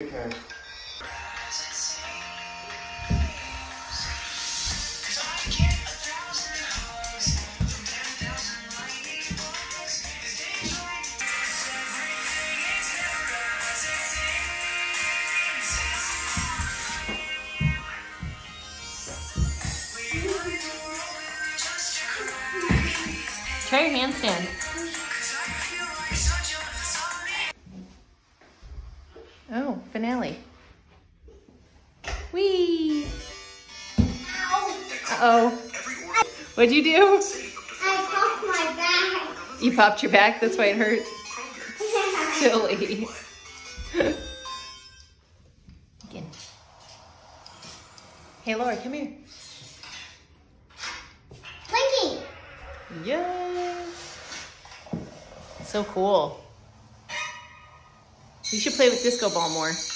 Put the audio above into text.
Okay. Try your handstand. Oh, finale. Whee! Uh-oh. What'd you do? I popped my back. You popped your back, that's why it hurt. Silly. Again. Hey, Laura, come here. Blinking. Yes. So cool. You should play with disco ball more.